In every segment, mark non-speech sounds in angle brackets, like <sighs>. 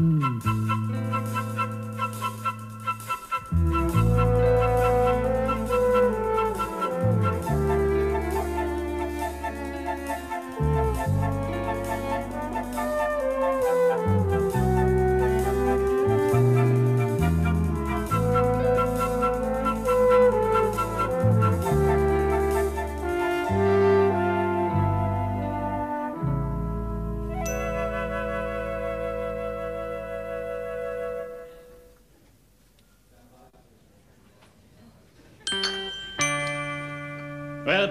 Well,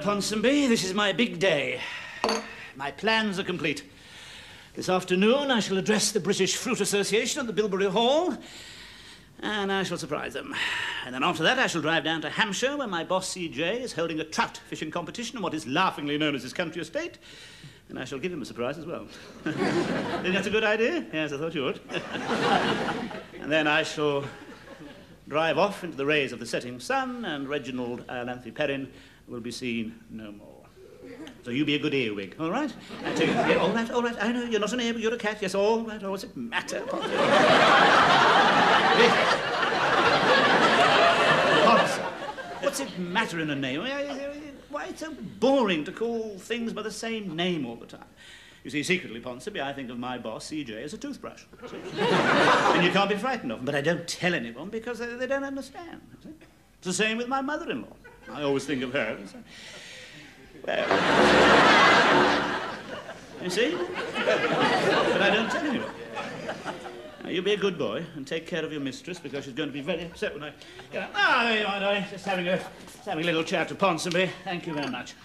Ponsonby, this is my big day. My plans are complete. This afternoon, I shall address the British Fruit Association at the Bilberry Hall, and I shall surprise them. And then after that, I shall drive down to Hampshire, where my boss, C.J., is holding a trout fishing competition in what is laughingly known as his country estate. And I shall give him a surprise as well. <laughs> Think that's a good idea? Yes, I thought you would. <laughs> and then I shall drive off into the rays of the setting sun, and Reginald Iolanthe Perrin will be seen no more. So you be a good earwig, all right? You, yeah, all right, all right. I know you're not an earwig, you're a cat. Yes, all right. Oh, what's it matter? What's it matter in a name? Why, it's so boring to call things by the same name all the time. You see, secretly, Ponsonby, I think of my boss, CJ, as a toothbrush. and you can't be frightened of him. But I don't tell anyone because they, they don't understand. It's the same with my mother-in-law. I always think of her. Well, you see? But I don't tell anyone. Now, you be a good boy and take care of your mistress because she's going to be very upset when I. Ah, there you are, darling. Just having a, just having a little chat to Ponsonby. Thank you very much.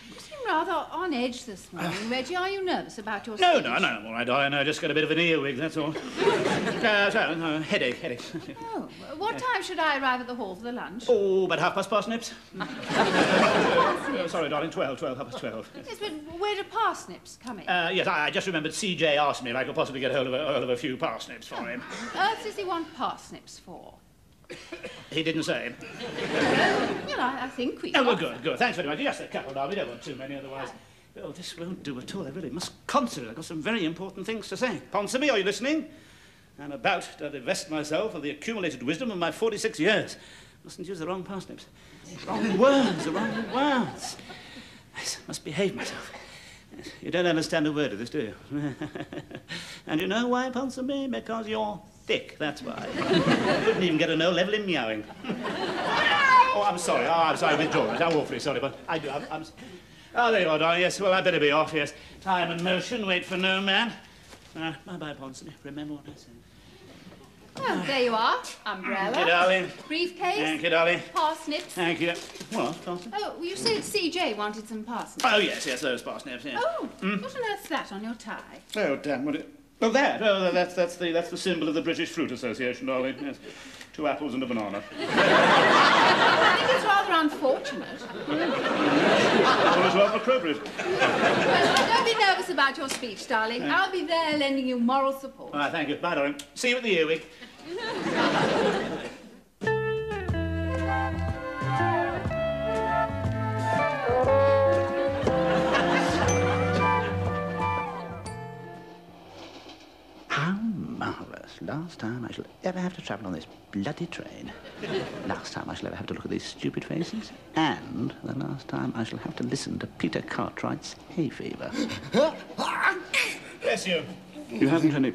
Rather on edge this morning, <sighs> Reggie. Are you nervous about your No, speech? no, no, I'm all right. I just got a bit of an earwig, that's all. <laughs> uh, so, no, headache, headache. Oh, what time should I arrive at the hall for the lunch? oh, about <laughs> half past parsnips. oh, sorry, darling, 12, 12, half past 12. Yes. But where do parsnips come in? Uh, yes, I I just remembered CJ asked me if I could possibly get hold of a, hold of a few parsnips for him. What earth does he want parsnips for? He didn't say. Well, I, I think we. Oh, well, good, good. Thanks very much. Just a couple, now. We don't want too many otherwise. Oh, this won't do at all. I really must consider. I've got some very important things to say. Ponsonby, are you listening? I'm about to divest myself of the accumulated wisdom of my 46 years. Mustn't use the wrong parsnips. Wrong words, the wrong words. I must behave myself. You don't understand a word of this, do you? <laughs> and you know why, Ponsonby? Because you're thick, that's why. you wouldn't even get a no level in meowing. Oh, I'm sorry. Oh, I'm sorry. Withdraw it. I'm awfully sorry, but I do. I'm. I'm... Oh, there you are, darling. Yes. Well, I'd better be off. Yes. Time and motion. Wait for no man. Uh, bye, bye, Ponsonby. Remember what I said. Oh, there you are. Umbrella. Thank you, darling. briefcase, Thank you, darling. parsnips. Thank you. What, Ponsonby? Oh, you said CJ wanted some parsnips. Oh, yes, yes, those parsnips. Yes. Oh, what on earth's that on your tie? Oh, damn! What it? Oh, that. Oh, that's that's the that's the symbol of the British Fruit Association, darling. Yes. Two apples and a banana. <laughs> I think it's rather unfortunate. All is rather appropriate. Well, don't be nervous about your speech, darling. I'll be there lending you moral support. Right, thank you. Bye, darling. See you at the earwig. <laughs> Last time I shall ever have to travel on this bloody train. <laughs> Last time I shall ever have to look at these stupid faces. And the last time I shall have to listen to Peter Cartwright's hay fever. Bless you. You haven't any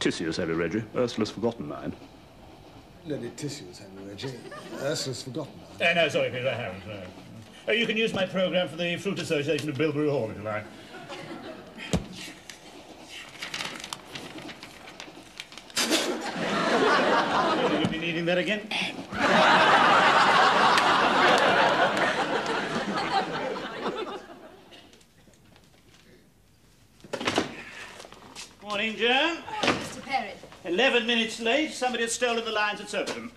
tissues, have you, Reggie? Ursula's forgotten mine. Bloody tissues, Henry Reggie. Ursula's forgotten. mine. Uh, no, sorry, Peter, I haven't. No. Uh, you can use my program for the Fruit Association of Bilberry Hall, if you like. Needing that again? Morning, Joan. Mr. Perry. Eleven minutes late. Somebody has stolen the lines at Surbiton.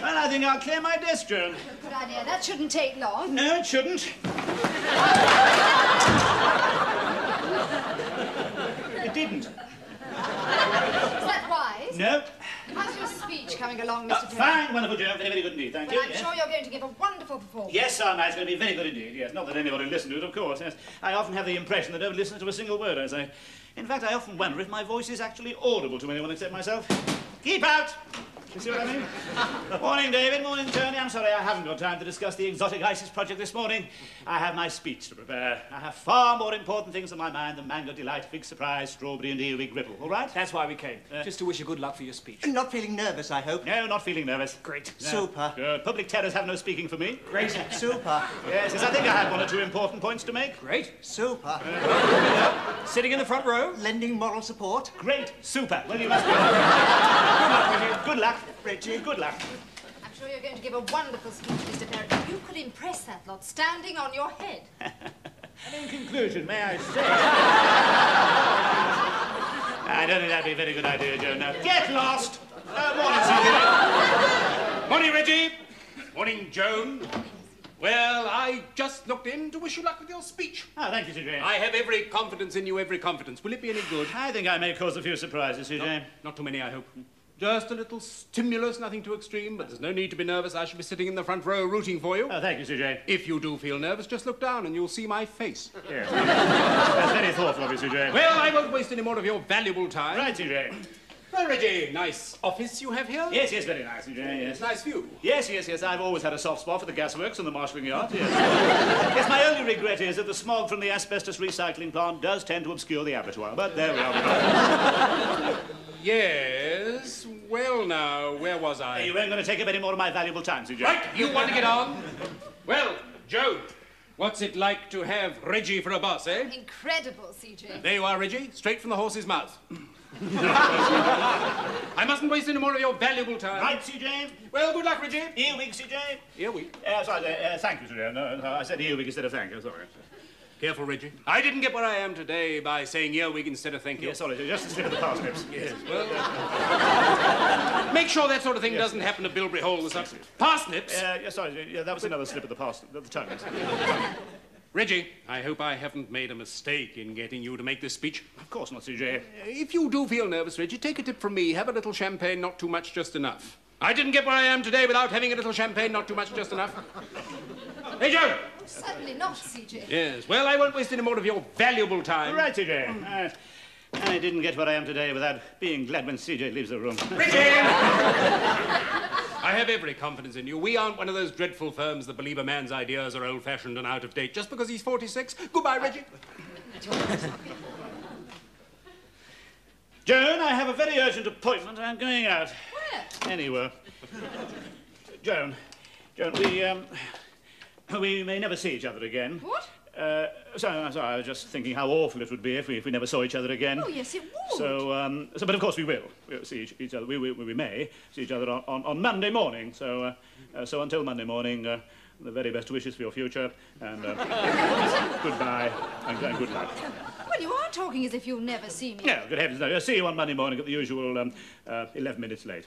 well, I think I'll clear my desk, Joan. Good idea. That shouldn't take long. No, it shouldn't. It didn't. Is that wise? No. How's your speech coming along, Uh, Mr. Perrin? fine, wonderful, Joan. Very, very good indeed. Thank Well, you. I'm yes. sure you're going to give a wonderful performance. Yes, sir, it's going to be very good indeed. Yes, not that anybody will listen to it, of course. Yes. I often have the impression that nobody listens to a single word I say. In fact, I often wonder if my voice is actually audible to anyone except myself. Keep out! You see what I mean? <laughs> morning, David. Morning, Tony. I'm sorry I haven't got time to discuss the exotic ices project this morning. I have my speech to prepare. I have far more important things on my mind than Mango Delight, Big Surprise, Strawberry and Earwig Ripple. All right? That's why we came. Uh, Just to wish you good luck for your speech. Not feeling nervous, I hope. No, not feeling nervous. Great. No. Super. Good. Public terrors have no speaking for me. Great. Super. Yes, yes, I think I have one or two important points to make. Great. Super. Uh, Sitting in the front row. Lending moral support. Great, super. Well, you must be. <laughs> Good luck, with you. Good luck. Reggie. Good luck. I'm sure you're going to give a wonderful speech, Mr. Perrin. You could impress that lot standing on your head. <laughs> And in conclusion, may I say... <laughs> I don't think that'd be a very good idea, Joe. Now, get lost. Uh, morning, CJ. Morning, Reggie. Morning, Joan. Well, I just looked in to wish you luck with your speech. Ah, thank you, CJ. I have every confidence in you, every confidence. Will it be any good? I think I may cause a few surprises, CJ. Not too many, I hope. Just a little stimulus, nothing too extreme, but there's no need to be nervous. I shall be sitting in the front row rooting for you. Oh, thank you, Sir CJ. If you do feel nervous, just look down and you'll see my face. <laughs> Yes. That's very thoughtful of you, CJ. Well, I won't waste any more of your valuable time. Right, CJ. Well, Reggie, nice office you have here. Yes, yes, very nice, CJ, yes. Nice view. Yes, yes, yes. I've always had a soft spot for the gasworks and the marshalling yard. Yes. yes, my only regret is that the smog from the asbestos recycling plant does tend to obscure the abattoir. But there we are. Yes. Well, now, where was I? you weren't going to take up any more of my valuable time, CJ. Right, you want to get on? Well, Joe, what's it like to have Reggie for a boss, eh? Incredible, CJ. There you are, Reggie, straight from the horse's mouth. <laughs> I mustn't waste any more of your valuable time. Right, CJ. Well, good luck, Reggie. Earwig, CJ. Here we. Uh, sorry, uh, thank you, CJ. No, no, I said earwig instead of thank you. Sorry. Careful, Reggie. I didn't get where I am today by saying earwig instead of thank you. Yes, sorry, just a slip of the parsnips. Yes, well. <laughs> Make sure that sort of thing doesn't happen to Bilberry Hall this afternoon. Parsnips? Uh, yeah, sorry, yeah, that was another slip of the past, the tongue. Reggie, I hope I haven't made a mistake in getting you to make this speech. Of course not, CJ. If you do feel nervous, Reggie, take a tip from me. Have a little champagne, not too much, just enough. I didn't get where I am today without having a little champagne, not too much, just enough. Hey, Joe! Certainly not, CJ. Yes, well, I won't waste any more of your valuable time. Right, CJ. Uh, I didn't get where I am today without being glad when CJ leaves the room. Reggie! I have every confidence in you. We aren't one of those dreadful firms that believe a man's ideas are old-fashioned and out of date just because he's 46. Goodbye, Reggie. Joan, I have a very urgent appointment. I'm going out. Where? Anywhere. Joan, Joan, we, um, we may never see each other again. What? Uh, sorry, sorry, I was just thinking how awful it would be if we, if we never saw each other again. Oh, yes, it would. So, um, so, but of course we will. We'll see each, each other. We, we, we may see each other on, on, on Monday morning. So, uh, uh, so until Monday morning, uh, the very best wishes for your future, and uh, <laughs> goodbye and, and good luck. Well, you are talking as if you'll never see me. No, good heavens, no. I'll see you on Monday morning at the usual um, uh, 11 minutes late.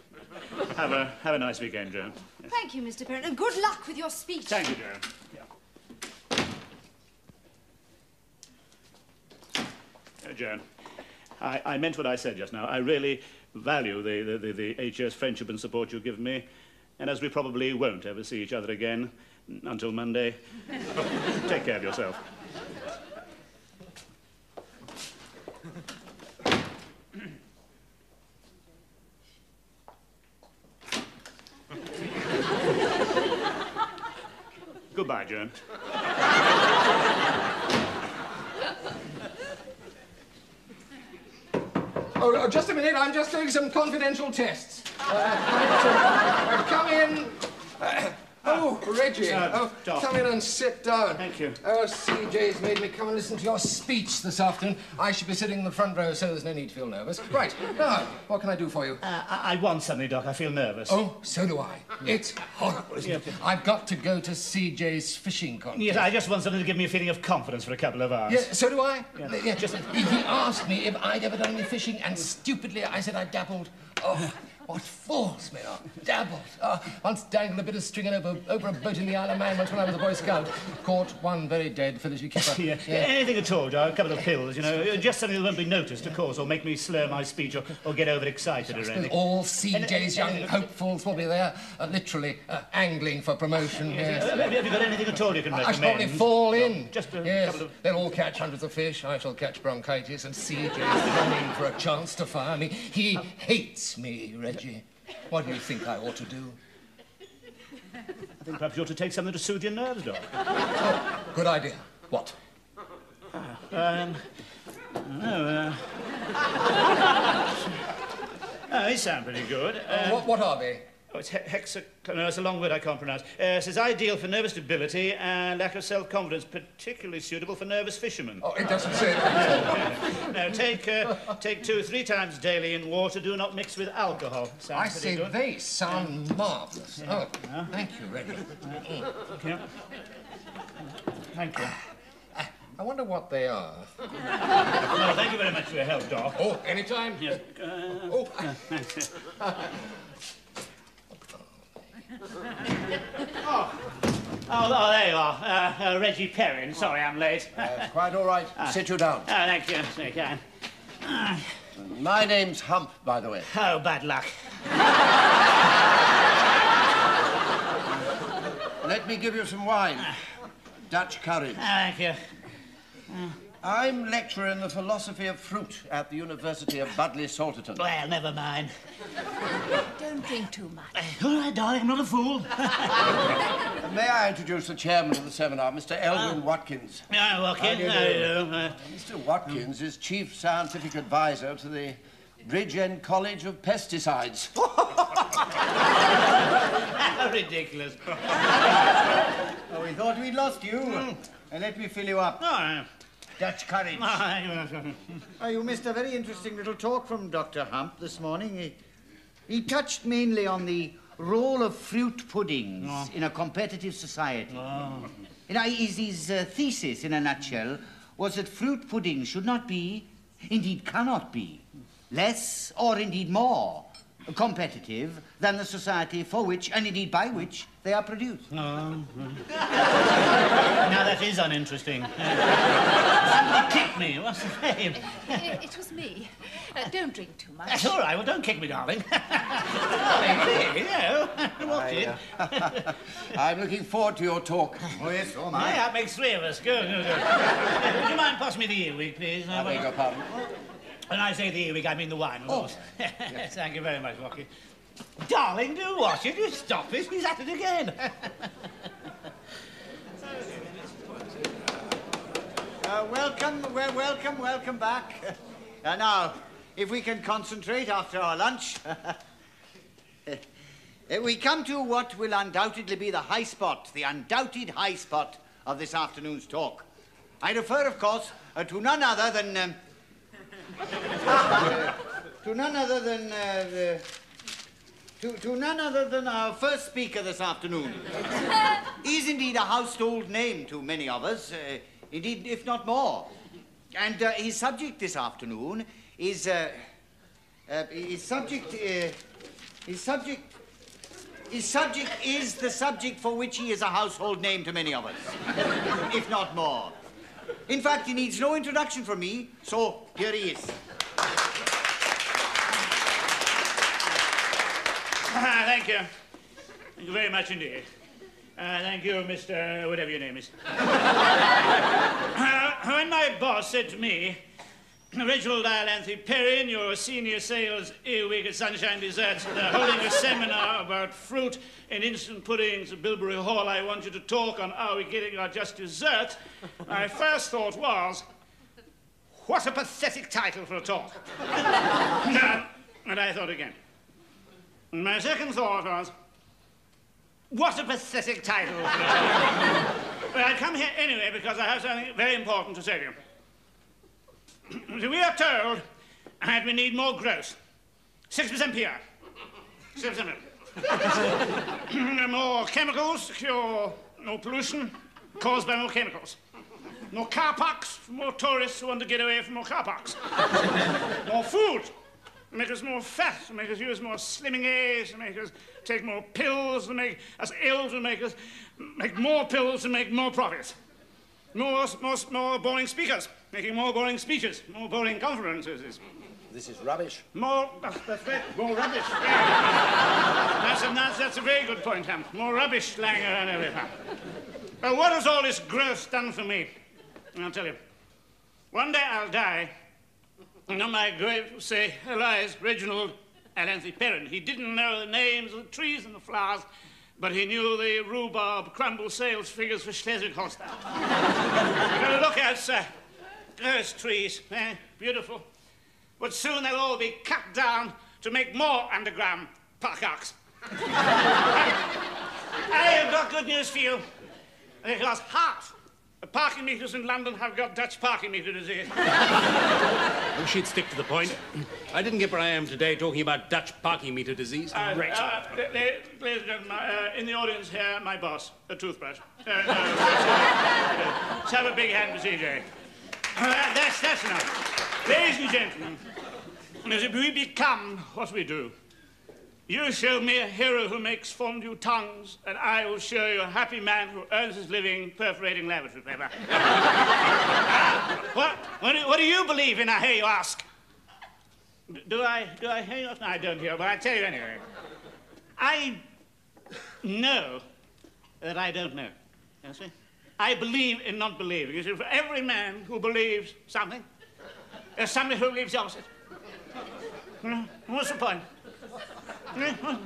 Have a, have a nice weekend, Joan. Thank you, Mr. Perrin, and good luck with your speech. Thank you, Joan. Yeah. Uh, Joan, I, I meant what I said just now. I really value the, the, the, the HS friendship and support you've given me. And as we probably won't ever see each other again until Monday, <laughs> take care of yourself. Goodbye, Joan. Oh, oh, just a minute. I'm just doing some confidential tests. Uh, right, uh, come in. Uh, oh, Reggie. Uh, oh, come in and sit down. Thank you. Oh, CJ's made me come and listen to your speech this afternoon. I should be sitting in the front row, so there's no need to feel nervous. Right. Now, what can I do for you? Uh, I, I want something, Doc. I feel nervous. Oh, so do I. It's horrible, isn't it? I've got to go to CJ's fishing contest. Yes, I just want something to give me a feeling of confidence for a couple of hours. Yeah, so do I. Yeah. just he he asked me if I'd ever done any fishing, and stupidly I said I dabbled. Oh, <laughs> What fools men are. Dabbled. Uh, once dangled a bit of string over, over a boat in the Isle of Man once when I was a Boy Scout. Caught one very dead Felicity Kipper. <laughs> Yeah. Anything at all, Joe. A couple of pills, you know. Just something that won't be noticed, of course, or make me slur my speech or, or get overexcited or anything. All CJ's young hopefuls will be there, uh, literally uh, angling for promotion. Yes. Uh, Have you got anything at all you can recommend? I shall probably fall in. Just a yes. couple of... They'll all catch hundreds of fish. I shall catch bronchitis, and CJ's longing for a chance to fire me. He hates me, Reggie. What do you think I ought to do? I think perhaps you ought to take something to soothe your nerves, Doc. Good idea. What? Um, no, uh... oh, <laughs> they sound pretty good. What, what are they? Oh, it's he- hexa... No, it's a long word I can't pronounce. Uh, it says ideal for nervous debility and lack of self-confidence, particularly suitable for nervous fishermen. Oh, it doesn't say that. <laughs> Now, take, uh, take two or three times daily in water. Do not mix with alcohol. Sounds I say good. they sound marvellous. Oh, thank you, Reggie. Yeah. Thank you. I wonder what they are. Well, thank you very much for your help, Doc. Oh, anytime. Yes. Uh, Oh, <laughs> <laughs> <laughs> oh, oh, there you are. Uh, uh, Reggie Perrin. Sorry I'm late. oh, Uh, quite all right. <laughs> Sit you down. thank you. So you can. My name's Hump, by the way. Oh, bad luck. <laughs> Let me give you some wine. Dutch courage. Oh, thank you. I'm lecturer in the philosophy of fruit at the University of Budleigh Salterton. Well, never mind. Don't drink too much. All right, darling, I'm not a fool. <laughs> May I introduce the chairman of the seminar, Mr. Elwin Watkins? Yeah, Watkins. do you do? Uh, Mr. Watkins is chief scientific advisor to the Bridgend College of Pesticides. <laughs> how ridiculous. Oh, we thought we'd lost you. Uh, let me fill you up. Oh, Dutch courage. Oh, you missed a very interesting little talk from Dr. Hump this morning. He, he touched mainly on the role of fruit puddings in a competitive society. You know, his, his uh, thesis, in a nutshell, was that fruit puddings should not be, indeed cannot be, less or indeed more competitive than the society for which, and indeed by which, they are produced. now that is uninteresting. Somebody kicked me. What's the name? It, it was me. Uh, don't drink too much. That's all right. Well, don't kick me, darling. darling, <laughs> really, you know. Watch it. <laughs> I'm looking forward to your talk. Oh, yes, oh, Yeah, that makes three of us. Good, good, good. Uh, Would you mind passing me the earwig, please? I beg your pardon. When I say the earwig, I mean the wine, of course. <laughs> Thank you very much, Rocky. Darling, do watch it. You stop it. He's at it again. <laughs> Uh, welcome, well, welcome, welcome back. Uh, now, if we can concentrate after our lunch. <laughs> Uh, we come to what will undoubtedly be the high spot, the undoubted high spot of this afternoon's talk. I refer, of course, uh, to none other than. Um, to none other than. Uh, the- to, to none other than our first speaker this afternoon. <laughs> he is indeed a household name to many of us, uh, indeed, if not more. And uh, his subject this afternoon is. Uh, uh, his subject. Uh, his subject. His subject is the subject for which he is a household name to many of us, <laughs> if not more. In fact, he needs no introduction from me, so here he is. <laughs> Ah, thank you. Thank you very much indeed. Uh, thank you, Mr. whatever your name is. uh, <laughs> when my boss said to me, Reginald Iolanthe Perrin, your senior sales earwig at Sunshine Desserts, they're holding a seminar about fruit and instant puddings at Bilberry Hall. I want you to talk on how we're getting our just dessert. My first thought was, what a pathetic title for a talk. <laughs> And I thought again. My second thought was, what a pathetic title. <laughs> but I come here anyway because I have something very important to say to you. We are told that we need more growth. 6% PR. 6%. more chemicals to cure more pollution caused by more chemicals. More car parks for more tourists who want to get away from more car parks. more food to make us more fat, to make us use more slimming aids, to make us take more pills, to make us ill, to make us make more pills, to make more profits. More, more, more boring speakers, making more boring speeches, more boring conferences. This is rubbish. More, that's, that's right, more rubbish. Yeah. <laughs> that's, a, that's, that's a very good point, Ham. More rubbish lying and everything. But what has all this growth done for me? I'll tell you. One day I'll die, and on my grave will say, Elias Reginald Iolanthe Perrin. He didn't know the names of the trees and the flowers, but he knew the rhubarb crumble sales figures for Schleswig-Holstein. You've got to look out, sir. Those trees, eh? beautiful. But soon they'll all be cut down to make more underground parks. I <laughs> have got good news for you. Because half the parking meters in London have got Dutch parking meter disease. Oh, she'd stick to the point. I didn't get where I am today talking about Dutch parking meter disease. Uh, Great. uh, la- la- ladies and gentlemen, uh, in the audience here, my boss, a toothbrush. Uh, uh, let's have a big hand for CJ. Uh, that's, that's enough. Ladies and gentlemen, as we become what we do, you show me a hero who makes fondue tongues, and I will show you a happy man who earns his living perforating laboratory paper. <laughs> what, what, do, what do you believe in, I hear you ask? Do I, do I hear you? No, I don't hear, but I tell you anyway. I know that I don't know. You see? I believe in not believing. You see, for every man who believes something, there's somebody who believes the opposite. What's the point? <laughs>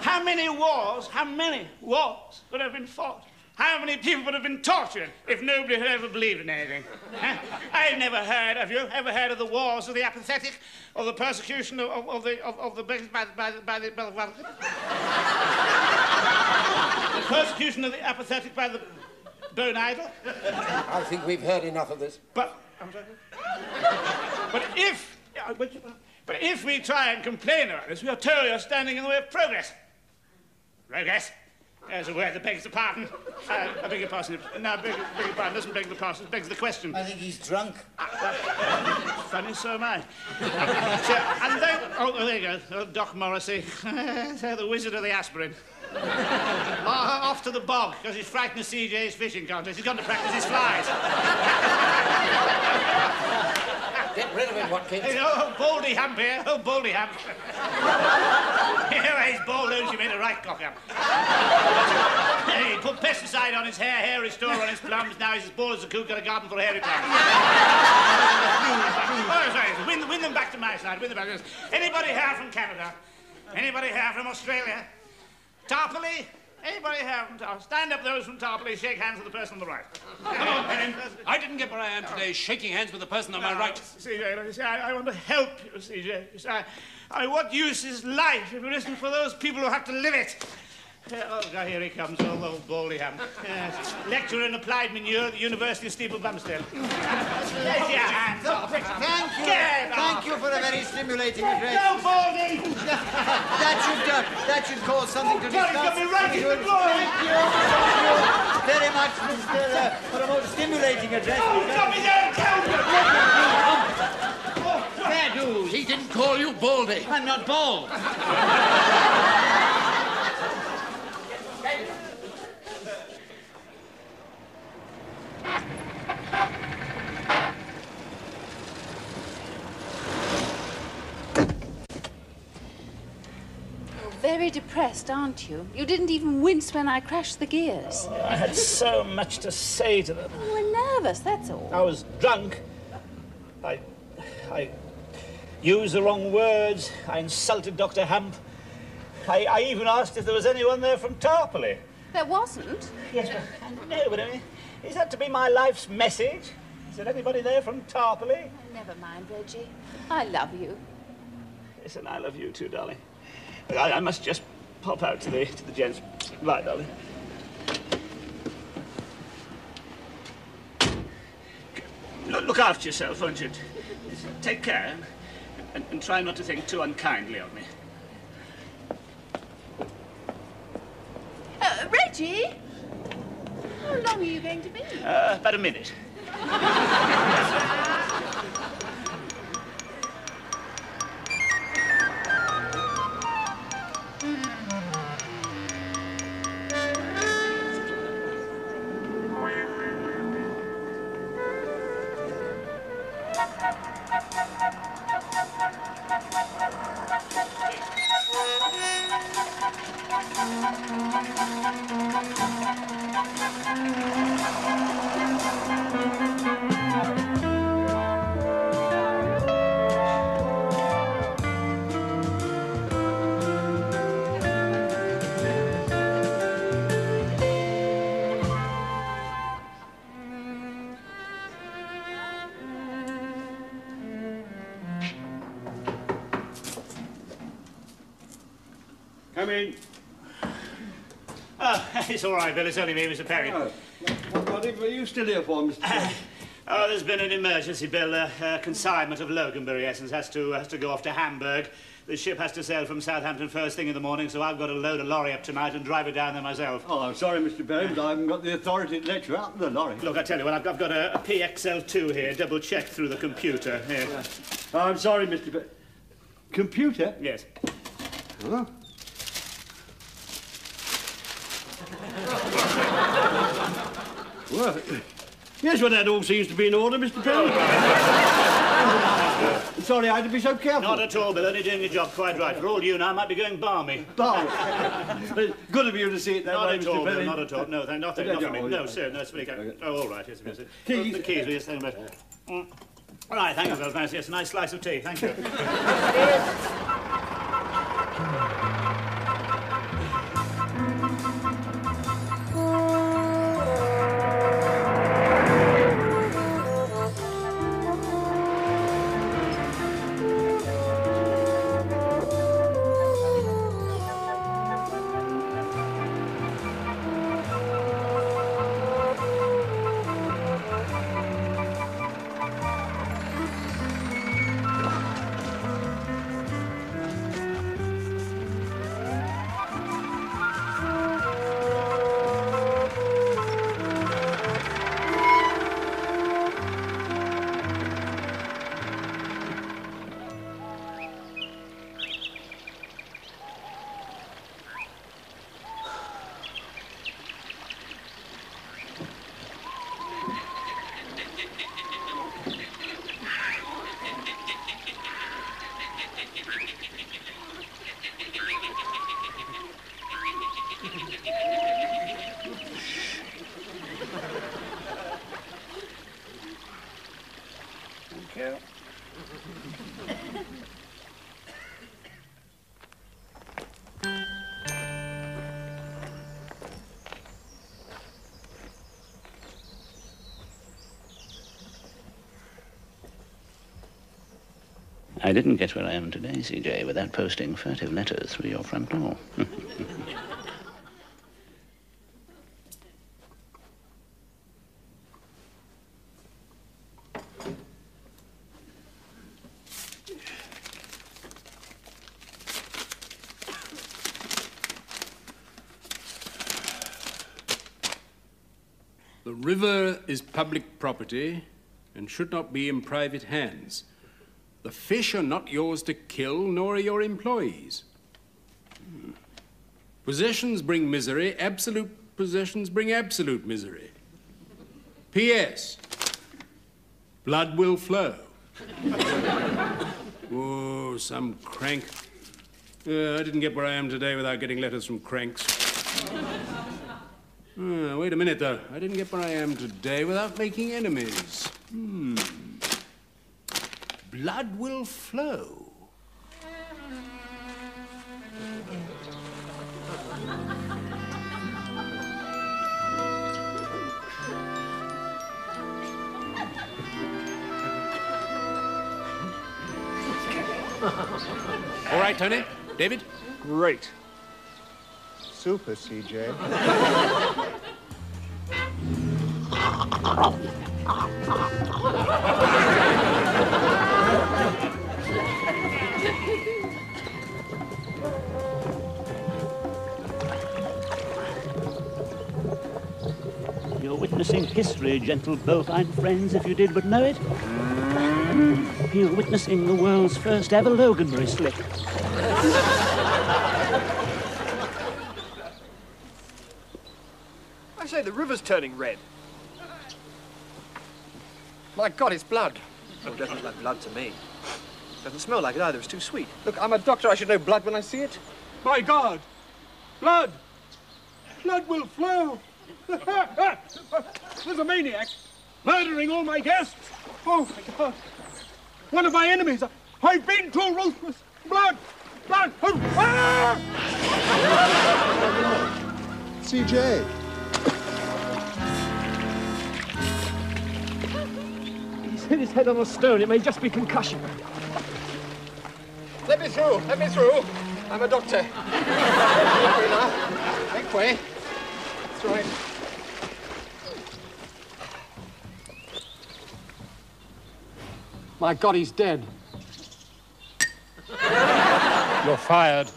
How many wars, how many wars would have been fought? How many people would have been tortured if nobody had ever believed in anything? Huh? I've never heard, have you ever heard of the wars of the apathetic, or the persecution of, of, of the, of, of the, by, the- by, the- by, the- by, the, by, the, the persecution of the apathetic by the bone idle? I think we've heard enough of this. But, I'm sorry? but if, yeah, but, but if we try and complain about this, we are totally standing in the way of progress. Progress? There's a word that begs the pardon. Uh, I beg your pardon. No, I beg, beg your pardon. Doesn't beg the pardon. It begs the question. I think he's drunk. Funny, so am I. so, and then, oh, there you go. Oh, Doc Morrissey. <laughs> the wizard of the aspirin. Oh, <laughs> off to the bog, because he's frightened of CJ's fishing contest. He's gone to practice his flies. <laughs> Get rid of him, Watkins. Hey, oh, oh Baldy Hump here. Oh, Baldy Hump. <laughs> here, he's bald loads you made a right cock up. he put pesticide on his hair, hair restore on his plums. Now he's as bald as a coot, got a garden full of hairy plums. <laughs> oh, sorry. Win, win them back to my side. Win them back. Anybody here from Canada? Anybody here from Australia? Tarpley? Anybody from Tarpley? Stand up, those from Tarpley. Shake hands with the person on the right. Come on, Penny. I didn't get where I am today shaking hands with the person on my right. CJ, you see, I, I want to help you, CJ. You I, I, what use is life if it isn't for those people who have to live it? Uh, oh, here he comes, old, old Baldyham. Yes. Lecturer in applied manure at the University of Steeple Bumpstead. Get your hands off it. Thank you. Get Thank off. you for a very stimulating address. Go, Baldy! <laughs> That should uh, that should cause something to God, discuss. he's got me right in the groin. Thank you. Thank you very much, Mr. Uh, for a most stimulating address. Stop me there, count Fair dues. He didn't call you Baldy. I'm not bald. <laughs> You're very depressed, aren't you? You didn't even wince when I crashed the gears. I had so much to say to them. You were nervous, that's all. I was drunk. I, I used the wrong words. I insulted Dr. Hamp. I, I even asked if there was anyone there from Tarpley. There wasn't. Yes, but no, but I mean, is that to be my life's message? Is there anybody there from Tarpley? Never mind, Reggie. I love you. Listen, I love you too, darling. I, I must just pop out to the to the gents. Right, darling. Look, look after yourself, won't you? Take care, and, and try not to think too unkindly of me. Uh, Reggie? How long are you going to be? Uh, about a minute. <laughs> Come in. Oh, <laughs> it's all right, Bill. It's only me, Mr. Perry. Oh, what, what are you still here for, Mr. Perry? <laughs> Oh, there's been an emergency, Bill. Uh, uh, consignment of Loganberry essence has to, has to go off to Hamburg. The ship has to sail from Southampton first thing in the morning, so I've got to load a lorry up tonight and drive it down there myself. Oh, I'm sorry, Mr. Perry, but I haven't got the authority to let you out of the lorry. Look, I tell you what, I've, I've got a, a PXL2 here, double checked through the computer. Here. I'm sorry, Mr. Perry. Computer? Yes. Huh? Well, yes, well, that all seems to be in order, Mr. Perry. sorry I had to be so careful. Not at all, Bill. Only doing your job quite right. For all you know, I might be going barmy. Barmy? Good of you to see it that not way, at Mr. all, Bill. Not at all. No, thank, nothing. No, Not for no, me. no. No, sir. No, it's very kind. Oh, all right. Yes, yes. yes. Keys. The keys, yes. Thank you very much. Mm. All right, thank you, Bill. Nice, yes, a nice slice of tea. Thank you. I didn't get where I am today, CJ, without posting furtive letters through your front door. <laughs> The river is public property and should not be in private hands. The fish are not yours to kill, nor are your employees. Hmm. Possessions bring misery, absolute possessions bring absolute misery. P.S. Blood will flow. <laughs> oh, some crank. Uh, I didn't get where I am today without getting letters from cranks. Ah, <laughs> wait a minute, though. I didn't get where I am today without making enemies. Blood will flow. <laughs> All right, Tony? David? Great. Super, CJ. <laughs> witnessing history, gentle bovine friends, if you did but know it. You're witnessing the world's first ever Loganberry slip. I say, the river's turning red. My God, it's blood. Oh, it doesn't look like blood to me. Doesn't smell like it either. It's too sweet. Look, I'm a doctor. I should know blood when I see it. My God! Blood! Blood will flow! <laughs> There's a maniac murdering all my guests! Oh, my God! One of my enemies! I've been too ruthless! Blood! Blood! Oh, ah! CJ. He's hit his head on a stone. It may just be concussion. Let me through. Let me through. I'm a doctor. <laughs> Make way now. Make. That's right. My God, he's dead. You're fired.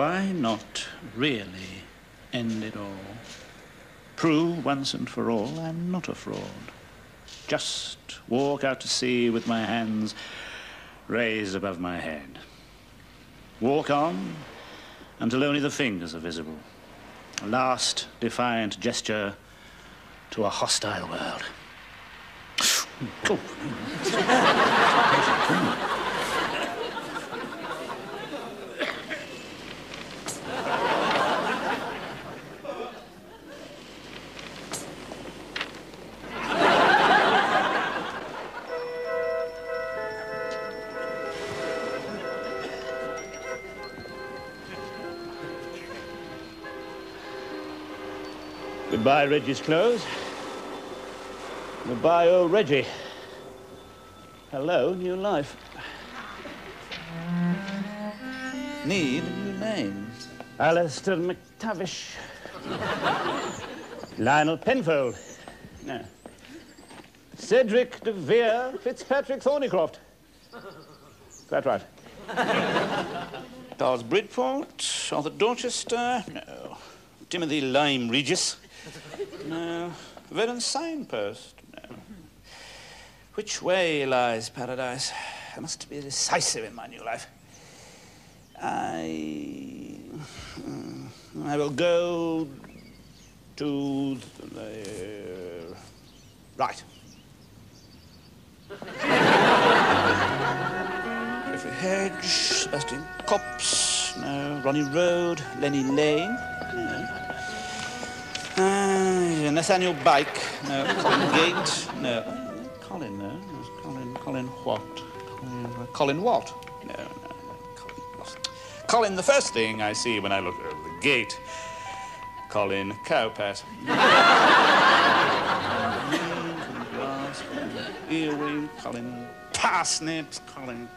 Why not really end it all? Prove once and for all I'm not a fraud. Just walk out to sea with my hands raised above my head. Walk on until only the fingers are visible. A last defiant gesture to a hostile world. <laughs> Goodbye, Reggie's clothes. Goodbye, old Reggie. Hello, new life. Need a new name. Alistair McTavish. Lionel Penfold. No. Cedric de Vere Fitzpatrick Thornycroft. Quite right. Charles Bridport, Arthur Dorchester. No. Timothy Lyme Regis. No. Vernon Signpost. No. Which way lies paradise? I must be decisive in my new life. I. I will go to the. Right. Jeffrey Hedge, Sebastian Copse, no. Ronnie Road, Lenny Lane, no. Uh, Nathaniel Bike, no. Colin Gate, no. Colin, no. Colin, Colin what? Colin, Colin what? No, no, no. Colin what? Colin, the first thing I see when I look over the gate. Colin Cowpat. Earwig, Colin Parsnips, Colin.